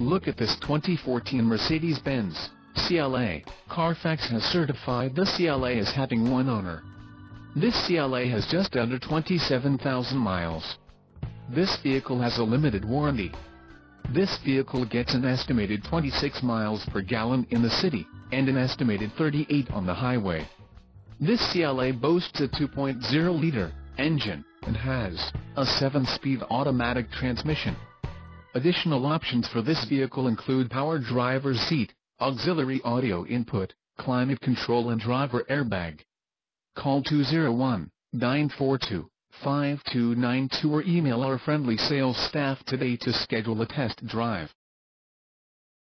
Look at this 2014 Mercedes-Benz CLA. Carfax has certified the CLA as having one owner. This CLA has just under 27,000 miles. This vehicle has a limited warranty. This vehicle gets an estimated 26 miles per gallon in the city, and an estimated 38 on the highway. This CLA boasts a 2.0-liter engine, and has a 7-speed automatic transmission. Additional options for this vehicle include power driver's seat, auxiliary audio input, climate control and driver airbag. Call 201-942-5292 or email our friendly sales staff today to schedule a test drive.